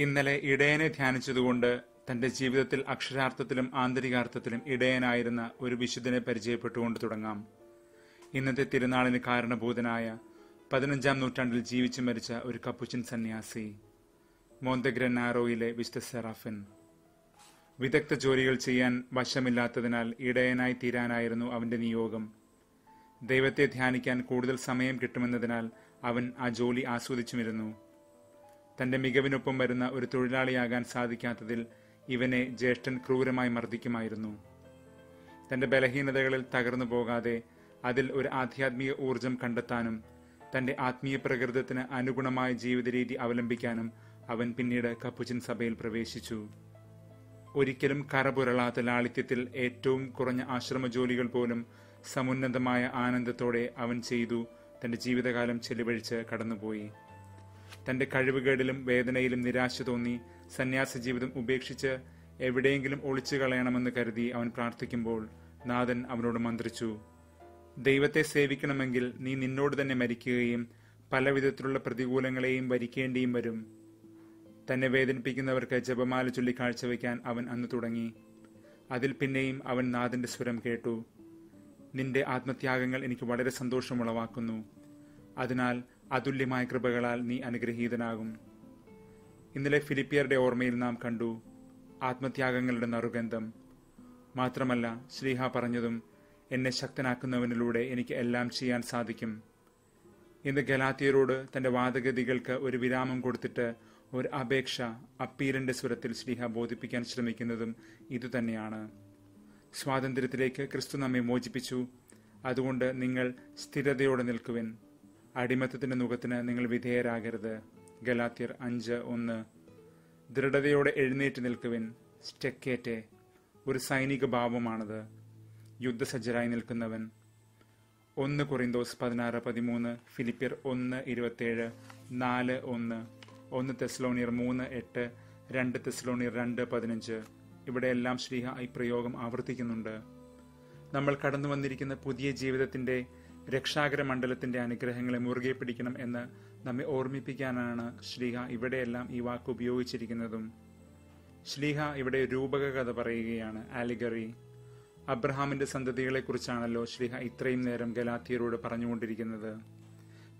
ഇന്നലെ ഇടയനെ ധ്യാനിച്ചതുകൊണ്ട് തന്റെ ജീവിതത്തിൽ അക്ഷരാർത്ഥത്തിലും ആന്തരികാർത്ഥത്തിലും ഇടയനായിരുന്ന ഒരു വിശുദ്ധനെ പരിചയപ്പെട്ടുകൊണ്ട് തുടങ്ങാം. ഇന്നത്തെ തിരുനാളിന് കാരണഭൂതനായ പതിനഞ്ചാം നൂറ്റാണ്ടിൽ ജീവിച്ചു മരിച്ച ഒരു കപ്പുച്ചിൻ സന്യാസി മോന്തഗ്രനാറോയിലെ വിശുദ്ധ സെറാഫിൻ. വിദഗ്ധ ജോലികൾ ചെയ്യാൻ വശമില്ലാത്തതിനാൽ ഇടയനായി തീരാനായിരുന്നു അവന്റെ നിയോഗം. ദൈവത്തെ ധ്യാനിക്കാൻ കൂടുതൽ സമയം കിട്ടുമെന്നതിനാൽ അവൻ ആ ജോലി ആസ്വദിച്ചുമിരുന്നു. തന്റെ മികവിനൊപ്പം വരുന്ന ഒരു തൊഴിലാളിയാകാൻ സാധിക്കാത്തതിൽ ഇവനെ ജ്യേഷ്ഠൻ ക്രൂരമായി മർദ്ദിക്കുമായിരുന്നു. തന്റെ ബലഹീനതകളിൽ തകർന്നു പോകാതെ അതിൽ ഒരു ആധ്യാത്മിക ഊർജം കണ്ടെത്താനും തന്റെ ആത്മീയ പ്രകൃതത്തിന് അനുഗുണമായ ജീവിത രീതി അവലംബിക്കാനും അവൻ പിന്നീട് കപ്പുച്ചിൻ സഭയിൽ പ്രവേശിച്ചു. ഒരിക്കലും കറപുരളാത്ത ലാളിത്യത്തിൽ ഏറ്റവും കുറഞ്ഞ ആശ്രമ ജോലികൾ പോലും സമുന്നതമായ ആനന്ദത്തോടെ അവൻ ചെയ്തു തന്റെ ജീവിതകാലം ചെലവഴിച്ച് കടന്നുപോയി. തന്റെ കഴിവുകേടിലും വേദനയിലും നിരാശ തോന്നി സന്യാസ ജീവിതം ഉപേക്ഷിച്ച് എവിടെയെങ്കിലും ഒളിച്ചു കളയണമെന്ന് കരുതി അവൻ പ്രാർത്ഥിക്കുമ്പോൾ നാഥൻ അവനോട് മന്ത്രിച്ചു ദൈവത്തെ സേവിക്കണമെങ്കിൽ നീ നിന്നോട് തന്നെ മരിക്കുകയും പല വിധത്തിലുള്ള പ്രതികൂലങ്ങളെയും വരിക്കേണ്ടിയും വരും. തന്നെ വേദനിപ്പിക്കുന്നവർക്ക് ജപമാല ചൊല്ലി കാഴ്ചവെക്കാൻ അവൻ അന്ന് തുടങ്ങി. അതിൽ പിന്നെയും അവൻ നാഥന്റെ സ്വരം കേട്ടു നിന്റെ ആത്മത്യാഗങ്ങൾ എനിക്ക് വളരെ സന്തോഷമുളവാക്കുന്നു. അതിനാൽ അതുല്യമായ കൃപകളാൽ നീ അനുഗ്രഹീതനാകും. ഇന്നലെ ഫിലിപ്പിയറുടെ ഓർമ്മയിൽ നാം കണ്ടു ആത്മത്യാഗങ്ങളുടെ നറുഗന്ധം. മാത്രമല്ല ശ്രീഹ പറഞ്ഞതും എന്നെ ശക്തനാക്കുന്നവനിലൂടെ എനിക്ക് എല്ലാം ചെയ്യാൻ സാധിക്കും. ഇന്ന് ഗലാത്തിയരോട് തന്റെ വാദഗതികൾക്ക് ഒരു വിരാമം കൊടുത്തിട്ട് ഒരു അപേക്ഷ അപ്പീലിന്റെ സ്വരത്തിൽ ശ്രീഹ ബോധിപ്പിക്കാൻ ശ്രമിക്കുന്നതും ഇതുതന്നെയാണ്. സ്വാതന്ത്ര്യത്തിലേക്ക് ക്രിസ്തു നമ്മെ മോചിപ്പിച്ചു. അതുകൊണ്ട് നിങ്ങൾ സ്ഥിരതയോടെ നിൽക്കുവിൻ. അടിമത്തത്തിന്റെ മുഖത്തിന് നിങ്ങൾ വിധേയരാകരുത്. ഗലാത്യർ അഞ്ച് ഒന്ന്. ദൃഢതയോടെ എഴുന്നേറ്റ് നിൽക്കുവിൻ സ്റ്റെക്കേറ്റെ. ഒരു സൈനിക ഭാവമാണത്. യുദ്ധസജ്ജരായി നിൽക്കുന്നവൻ. ഒന്ന് കൊറിന്തോസ് പതിനാറ് പതിമൂന്ന്. ഫിലിപ്പിയർ ഒന്ന് ഇരുപത്തേഴ്. നാല് ഒന്ന്. ഒന്ന് തെസ്ലോണിയർ മൂന്ന് എട്ട്. രണ്ട് തെസ്ലോണിയർ രണ്ട് പതിനഞ്ച്. ഇവിടെയെല്ലാം ശ്രീഹ ഈ പ്രയോഗം ആവർത്തിക്കുന്നുണ്ട്. നമ്മൾ കടന്നു വന്നിരിക്കുന്ന പുതിയ ജീവിതത്തിന്റെ രക്ഷാകര മണ്ഡലത്തിന്റെ അനുഗ്രഹങ്ങളെ മുറുകെ പിടിക്കണം എന്ന് നമ്മെ ഓർമ്മിപ്പിക്കാനാണ് ശ്രീഹ ഇവിടെയെല്ലാം ഈ വാക്ക് ഉപയോഗിച്ചിരിക്കുന്നതും. ശ്ലീഹ ഇവിടെ രൂപക കഥ പറയുകയാണ് ആലിഗറി അബ്രഹാമിന്റെ സന്തതികളെക്കുറിച്ചാണല്ലോ ശ്ലീഹ ഇത്രയും നേരം ഗലാത്തിയരോട് പറഞ്ഞുകൊണ്ടിരിക്കുന്നത്.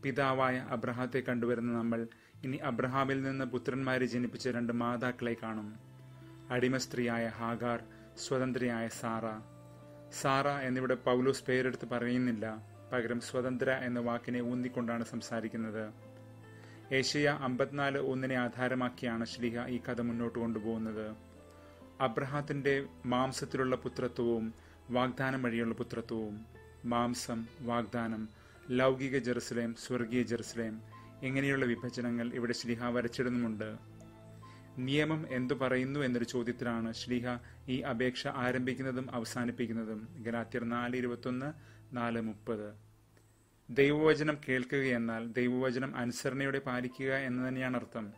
പിതാവായ അബ്രഹാത്തെ കണ്ടുവരുന്ന നമ്മൾ ഇനി അബ്രഹാമിൽ നിന്ന് പുത്രന്മാരെ ജനിപ്പിച്ച രണ്ട് മാതാക്കളെ കാണും. അടിമ സ്ത്രീയായ ഹാഗാർ സ്വതന്ത്രയായ സാറ. സാറ എന്നിവിടെ പൗലോസ് പേരെടുത്ത് പറയുന്നില്ല. പകരം സ്വതന്ത്ര എന്ന വാക്കിനെ ഊന്നിക്കൊണ്ടാണ് സംസാരിക്കുന്നത്. ഏഷ്യ അമ്പത്തിനാല് ഒന്നിനെ ആധാരമാക്കിയാണ് ശ്ലീഹ ഈ കഥ മുന്നോട്ട് കൊണ്ടുപോകുന്നത്. അബ്രഹാത്തിന്റെ മാംസത്തിലുള്ള പുത്രത്വവും വാഗ്ദാനം വഴിയുള്ള പുത്രത്വവും മാംസം വാഗ്ദാനം ലൗകിക ജെറുസലേം സ്വർഗീയ ജെറുസലേം ഇങ്ങനെയുള്ള വിഭജനങ്ങൾ ഇവിടെ ശ്ലീഹ വരച്ചിടുന്നുമുണ്ട്? നിയമം എന്തു പറയുന്നു എന്നൊരു ചോദ്യത്തിലാണ് ശ്ലീഹ ഈ അപേക്ഷ ആരംഭിക്കുന്നതും അവസാനിപ്പിക്കുന്നതും. ഗലാത്യർ നാല് ഇരുപത്തൊന്ന് നാല് മുപ്പത്. ദൈവവചനം കേൾക്കുക എന്നാൽ ദൈവവചനം അനുസരണയോടെ പാലിക്കുക എന്ന് തന്നെയാണ് അർത്ഥം.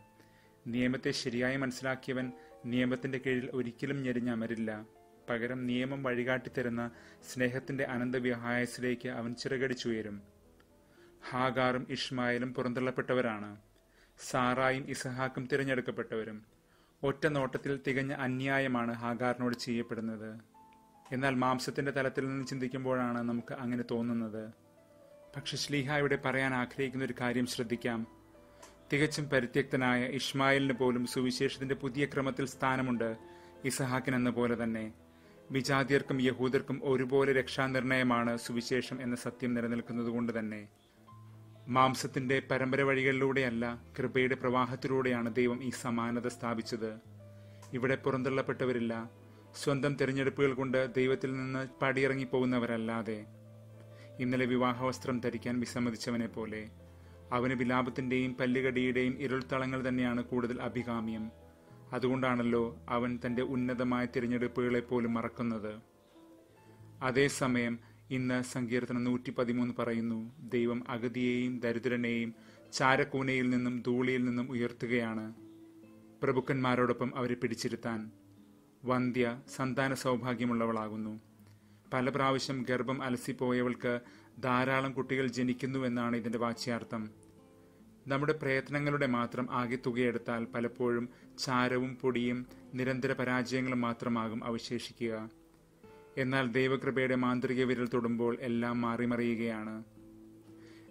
നിയമത്തെ ശരിയായി മനസ്സിലാക്കിയവൻ നിയമത്തിന്റെ കീഴിൽ ഒരിക്കലും ഞെരിഞ്ഞമരില്ല. പകരം നിയമം വഴികാട്ടിത്തരുന്ന സ്നേഹത്തിന്റെ അനന്തവിഹായസിലേക്ക് അവൻ ചിറകടിച്ചുയരും. ഹാഗാറും ഇഷ്മായിലും പുറന്തള്ളപ്പെട്ടവരാണ്. സാറായും ഇസഹാക്കും തിരഞ്ഞെടുക്കപ്പെട്ടവരും. ഒറ്റ നോട്ടത്തിൽ തികഞ്ഞ അന്യായമാണ് ഹാഗാറിനോട് ചെയ്യപ്പെടുന്നത്. എന്നാൽ മാംസത്തിന്റെ തലത്തിൽ നിന്ന് ചിന്തിക്കുമ്പോഴാണ് നമുക്ക് അങ്ങനെ തോന്നുന്നത്. പക്ഷെ ശ്ലീഹ ഇവിടെ പറയാൻ ആഗ്രഹിക്കുന്ന ഒരു കാര്യം ശ്രദ്ധിക്കാം. തികച്ചും പരിത്യക്തനായ ഇഷ്മായിലിന് പോലും സുവിശേഷത്തിന്റെ പുതിയ ക്രമത്തിൽ സ്ഥാനമുണ്ട് ഇസഹാക്കിനെന്ന പോലെ തന്നെ. വിജാതിയർക്കും യഹൂദർക്കും ഒരുപോലെ രക്ഷാനിർണയമാണ് സുവിശേഷം എന്ന സത്യം നിലനിൽക്കുന്നത് കൊണ്ട് തന്നെ. മാംസത്തിന്റെ പരമ്പര വഴികളിലൂടെയല്ല കൃപയുടെ പ്രവാഹത്തിലൂടെയാണ് ദൈവം ഈ സമാനത സ്ഥാപിച്ചത്. ഇവിടെ പുറന്തള്ളപ്പെട്ടവരില്ല സ്വന്തം തിരഞ്ഞെടുപ്പുകൾ കൊണ്ട് ദൈവത്തിൽ നിന്ന് പടിയിറങ്ങി പോകുന്നവരല്ലാതെ ഇന്നലെ വിവാഹവസ്ത്രം ധരിക്കാൻ വിസമ്മതിച്ചവനെ പോലെ അവന് വിലാപത്തിന്റെയും പല്ലുകടിയുടെയും ഇരുൾത്തളങ്ങൾ തന്നെയാണ് കൂടുതൽ അഭികാമ്യം. അതുകൊണ്ടാണല്ലോ അവൻ തന്റെ ഉന്നതമായ തിരഞ്ഞെടുപ്പുകളെ പോലും മറക്കുന്നത്. അതേസമയം ഇന്ന് സങ്കീർത്തനം നൂറ്റി പതിമൂന്ന് പറയുന്നു ദൈവം അഗതിയെയും ദരിദ്രനെയും ചാരക്കൂനയിൽ നിന്നും ധൂളിയിൽ നിന്നും ഉയർത്തുകയാണ്. പ്രഭുക്കന്മാരോടൊപ്പം അവരെ പിടിച്ചിരുത്താൻ വന്ധ്യ സന്താന സൗഭാഗ്യമുള്ളവളാകുന്നു. പല പ്രാവശ്യം ഗർഭം അലസിപ്പോയവൾക്ക് ധാരാളം കുട്ടികൾ ജനിക്കുന്നു എന്നാണ് ഇതിന്റെ വാച്യാർത്ഥം. നമ്മുടെ പ്രയത്നങ്ങളുടെ മാത്രം ആകെ തുകയെടുത്താൽ പലപ്പോഴും ചാരവും പൊടിയും നിരന്തര പരാജയങ്ങളും മാത്രമാകും അവശേഷിക്കുക. എന്നാൽ ദൈവകൃപയുടെ മാന്ത്രിക വിരൽ തൊടുമ്പോൾ എല്ലാം മാറിമറിയുകയാണ്.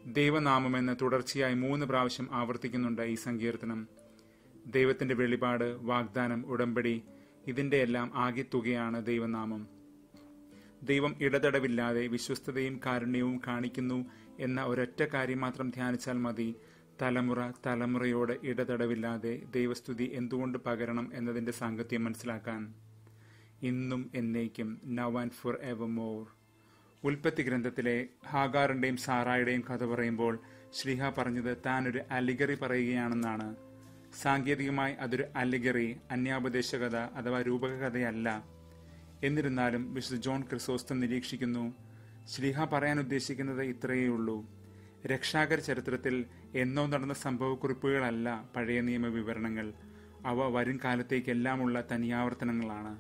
ദൈവനാമമെന്ന് തുടർച്ചയായി മൂന്ന് പ്രാവശ്യം ആവർത്തിക്കുന്നുണ്ട് ഈ സങ്കീർത്തനം. ദൈവത്തിന്റെ വെളിപാട് വാഗ്ദാനം ഉടമ്പടി ഇതിന്റെ എല്ലാം ആകെ തുകയാണ് ദൈവനാമം. ദൈവം ഇടതടവില്ലാതെ വിശ്വസ്തതയും കാരുണ്യവും കാണിക്കുന്നു എന്ന ഒരൊറ്റ കാര്യം മാത്രം ധ്യാനിച്ചാൽ മതി. തലമുറ തലമുറയോട് ഇടതടവില്ലാതെ ദൈവസ്തുതി എന്തുകൊണ്ട് പകരണം എന്നതിന്റെ സാങ്കത്യം മനസ്സിലാക്കാൻ. ഇന്നും എന്നേക്കും now and for ever more ഉൽപ്പത്തി ഗ്രന്ഥത്തിലെ ഹാഗാറിന്റെയും സാറായുടെയും കഥ പറയുമ്പോൾ ശ്രീഹ പറഞ്ഞത് താൻ ഒരു അലിഗറി പറയുകയാണെന്നാണ്. സാങ്കേതികമായി അതൊരു അലിഗറി അന്യാപദേശകഥ അഥവാ രൂപകഥയല്ല എന്നിരുന്നാലും വിശുദ്ധ ജോൺ ക്രിസോസ്തം നിരീക്ഷിക്കുന്നു ശ്രീഹ പറയാൻ ഉദ്ദേശിക്കുന്നത് ഇത്രയേ ഉള്ളൂ. രക്ഷാകര ചരിത്രത്തിൽ എന്നോ നടന്ന സംഭവക്കുറിപ്പുകളല്ല പഴയ നിയമ വിവരണങ്ങൾ അവ വരും കാലത്തേക്കെല്ലാമുള്ള തനിയാവർത്തനങ്ങളാണ്.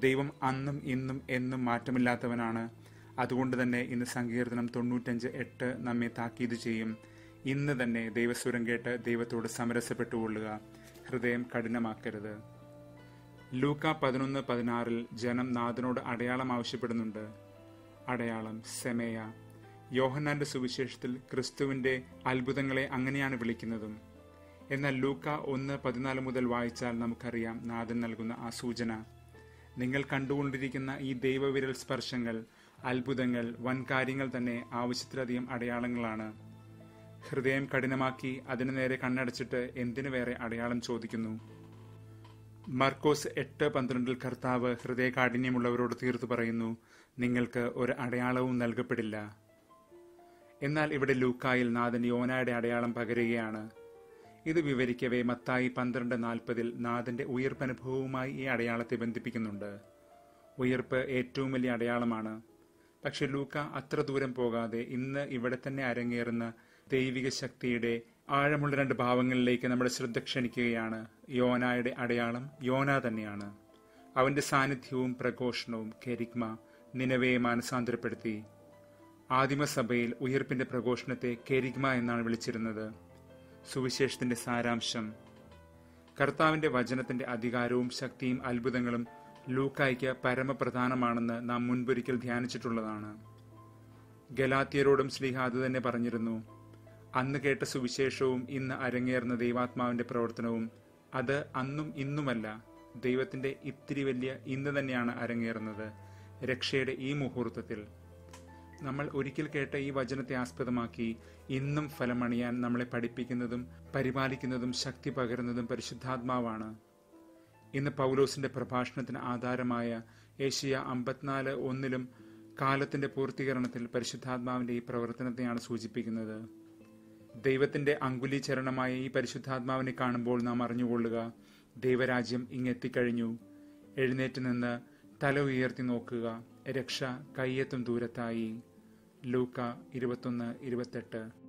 ദൈവം അന്നും ഇന്നും എന്നും മാറ്റമില്ലാത്തവനാണ്. അതുകൊണ്ട് തന്നെ ഇന്ന് സങ്കീർത്തനം തൊണ്ണൂറ്റഞ്ച് എട്ട് നമ്മെ താക്കീത് ചെയ്യും. ഇന്ന് തന്നെ ദൈവസ്വരം കേട്ട് ദൈവത്തോട് സമരസപ്പെട്ടുകൊള്ളുക ഹൃദയം കഠിനമാക്കരുത്. ലൂക്ക പതിനൊന്ന് പതിനാറിൽ ജനം നാഥനോട് അടയാളം ആവശ്യപ്പെടുന്നുണ്ട്. അടയാളം സെമേയ. യോഹന്നാന്റെ സുവിശേഷത്തിൽ ക്രിസ്തുവിന്റെ അത്ഭുതങ്ങളെ അങ്ങനെയാണ് വിളിക്കുന്നതും. എന്നാൽ ലൂക്ക ഒന്ന് പതിനാല് മുതൽ വായിച്ചാൽ നമുക്കറിയാം നാഥൻ നൽകുന്ന ആ സൂചന. നിങ്ങൾ കണ്ടുകൊണ്ടിരിക്കുന്ന ഈ ദൈവവിരൽ സ്പർശങ്ങൾ അത്ഭുതങ്ങൾ വൻ കാര്യങ്ങൾ തന്നെ ആവശ്യത്തിലധികം അടയാളങ്ങളാണ്. ഹൃദയം കഠിനമാക്കി അതിനു നേരെ കണ്ണടച്ചിട്ട് എന്തിനു വേറെ അടയാളം ചോദിക്കുന്നു? മർക്കോസ് എട്ട് പന്ത്രണ്ടിൽ കർത്താവ് ഹൃദയ കാഠിന്യമുള്ളവരോട് തീർത്തു പറയുന്നു നിങ്ങൾക്ക് ഒരു അടയാളവും നൽകപ്പെടില്ല. എന്നാൽ ഇവിടെ ലൂക്കായിൽ നാഥൻ യോനായുടെ അടയാളം പകരുകയാണ്. ഇത് വിവരിക്കവേ മത്തായി പന്ത്രണ്ട് നാൽപ്പതിൽ നാഥന്റെ ഉയർപ്പനുഭവവുമായി ഈ അടയാളത്തെ ബന്ധിപ്പിക്കുന്നുണ്ട്. ഉയർപ്പ് ഏറ്റവും വലിയ അടയാളമാണ്. പക്ഷെ ലൂക്ക അത്ര ദൂരം പോകാതെ ഇന്ന് ഇവിടെ തന്നെ അരങ്ങേറുന്ന ദൈവിക ശക്തിയുടെ ആഴമുള്ള രണ്ട് ഭാവങ്ങളിലേക്ക് നമ്മുടെ ശ്രദ്ധ ക്ഷണിക്കുകയാണ് യോനായുടെ അടയാളം. യോന തന്നെയാണ്. അവന്റെ സാന്നിധ്യവും പ്രഘോഷണവും കെരിഗ്മ നിലവയെ മാനസാന്തരപ്പെടുത്തി. ആദിമസഭയിൽ ഉയർപ്പിന്റെ പ്രഘോഷണത്തെ കെരിഗ്മ എന്നാണ് വിളിച്ചിരുന്നത്. സുവിശേഷത്തിന്റെ സാരാംശം. കർത്താവിന്റെ വചനത്തിന്റെ അധികാരവും ശക്തിയും അത്ഭുതങ്ങളും ലൂക്കായ്ക്ക് പരമപ്രധാനമാണെന്ന് നാം മുൻപൊരിക്കൽ ധ്യാനിച്ചിട്ടുള്ളതാണ്. ഗലാത്തിയരോടും ശ്രീഹാദ് തന്നെ പറഞ്ഞിരുന്നു അന്ന് കേട്ട സുവിശേഷവും ഇന്ന് അരങ്ങേറുന്ന ദൈവാത്മാവിന്റെ പ്രവർത്തനവും അത് അന്നും ഇന്നുമല്ല ദൈവത്തിന്റെ ഇത്തിരി വലിയ ഇന്ന് തന്നെയാണ് അരങ്ങേറുന്നത് രക്ഷയുടെ ഈ മുഹൂർത്തത്തിൽ. നമ്മൾ ഒരിക്കൽ കേട്ട ഈ വചനത്തെ ആസ്പദമാക്കി ഇന്നും ഫലമണിയാൻ നമ്മളെ പഠിപ്പിക്കുന്നതും പരിപാലിക്കുന്നതും ശക്തി പകരുന്നതും പരിശുദ്ധാത്മാവാണ്. ഇന്ന് പൗലോസിന്റെ പ്രഭാഷണത്തിന് ആധാരമായ ഏഷ്യ അമ്പത്തിനാല് ഒന്നിലും കാലത്തിന്റെ പൂർത്തീകരണത്തിൽ പരിശുദ്ധാത്മാവിന്റെ ഈ പ്രവർത്തനത്തെയാണ് സൂചിപ്പിക്കുന്നത്. ദൈവത്തിന്റെ അങ്കുലീചരണമായ ഈ പരിശുദ്ധാത്മാവിനെ കാണുമ്പോൾ നാം അറിഞ്ഞുകൊള്ളുക. ദൈവരാജ്യം ഇങ്ങെത്തിക്കഴിഞ്ഞു. എഴുന്നേറ്റ് നിന്ന് തല ഉയർത്തി നോക്കുക. രക്ഷ കയ്യെത്തും ദൂരത്തായി. ലൂക്ക ഇരുപത്തൊന്ന് ഇരുപത്തെട്ട്.